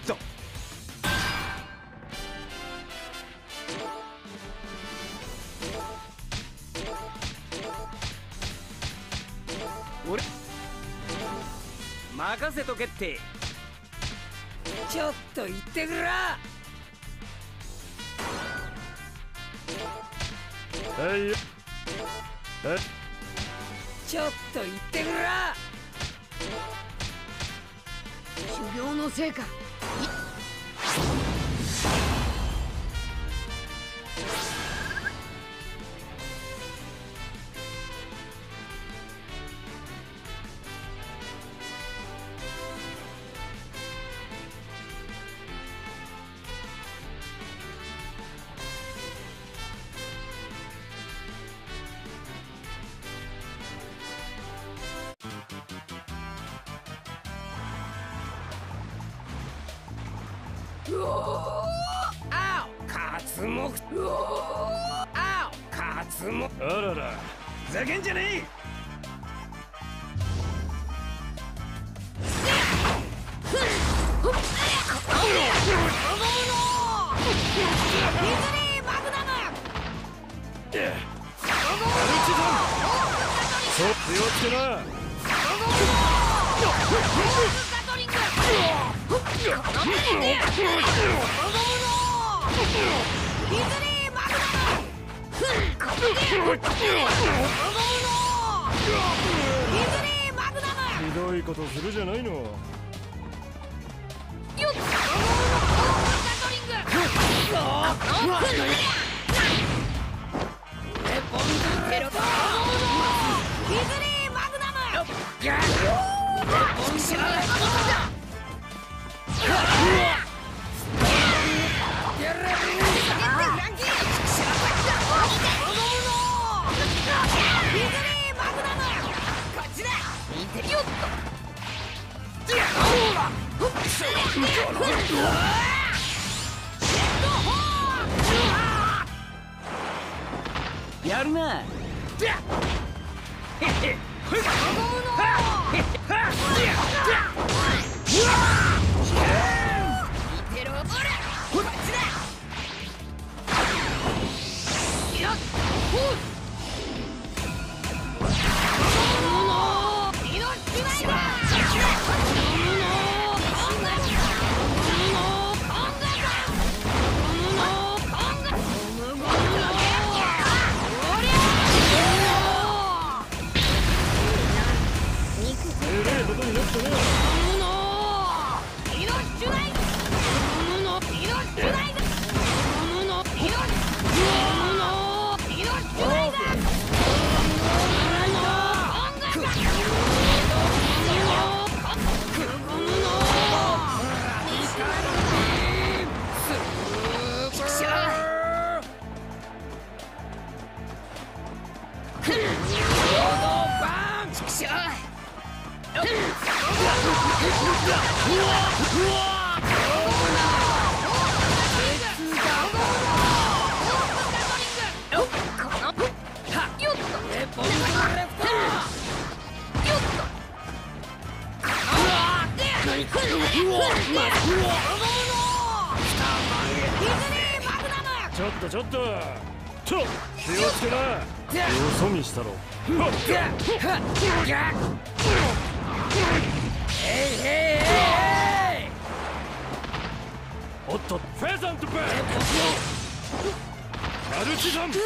ット俺？任せとけって。ちょっと言ってくらはい。よちょっと言ってくら修行のせいかあおカツモクあおカツモあらら。ふざけんじゃねそう気をつけなひどいことするじゃないのややるな。ちょっとちょっと。と気をつけな。よそ見したろ。おっとフェザントベッマルチザンす